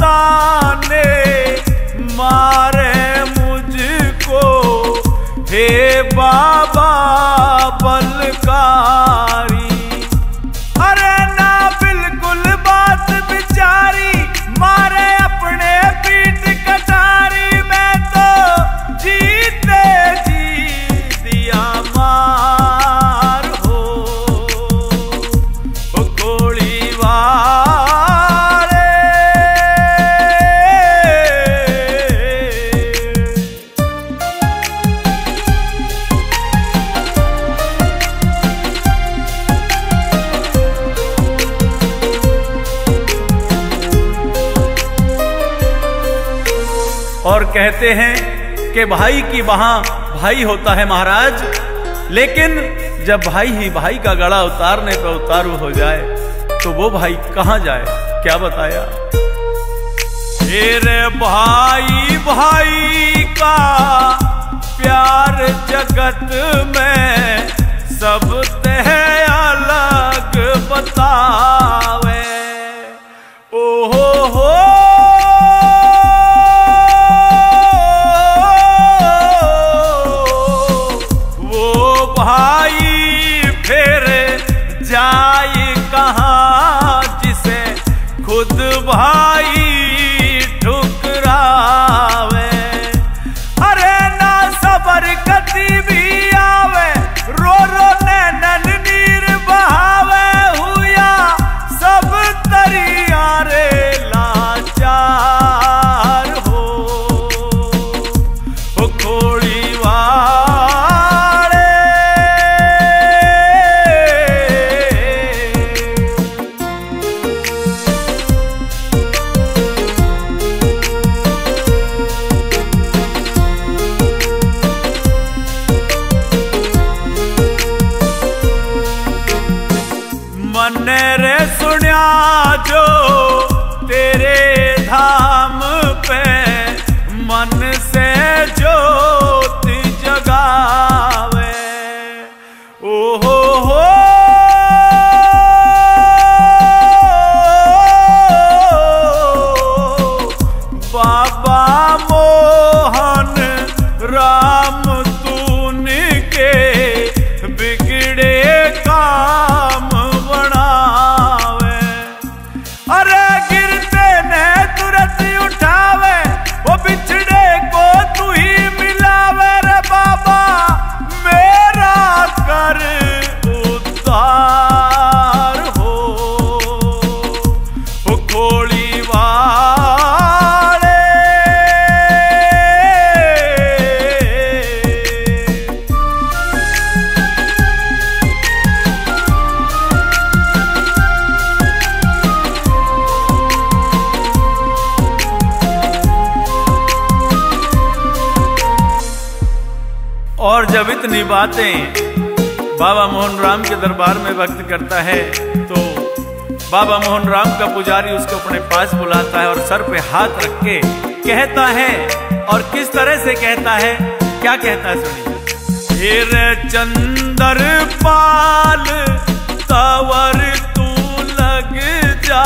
ताने मारे मुझको। हे बाबा बलकारी और कहते हैं कि भाई की वहाँ भाई होता है महाराज, लेकिन जब भाई ही भाई का गला उतारने पर उतारू हो जाए तो वो भाई कहाँ जाए? क्या बताया? तेरे भाई भाई का प्यार जगत में सब अलग भाई फिर जाए कहा जिसे खुद भाई जो और जब इतनी बातें बाबा मोहन राम के दरबार में व्यक्त करता है तो बाबा मोहन राम का पुजारी उसको अपने पास बुलाता है और सर पे हाथ रख के कहता है। और किस तरह से कहता है? क्या कहता है सुनिए। फिर चंदर पाल, तवर तू लग जा।